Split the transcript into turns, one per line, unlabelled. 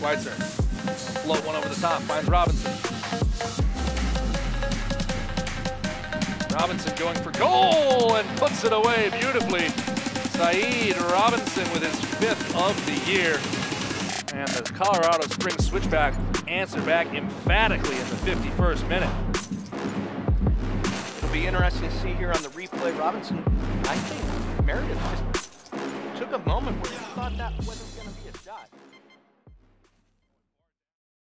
Schweitzer. Float one over the top, finds Robinson. Robinson going for goal and puts it away beautifully. Saeed Robinson with his fifth of the year. And the Colorado Springs switchback answer back emphatically in the 51st minute.
It'll be interesting to see here on the replay. Robinson, I think Meredith just took a moment where he thought that wasn't going to be a shot.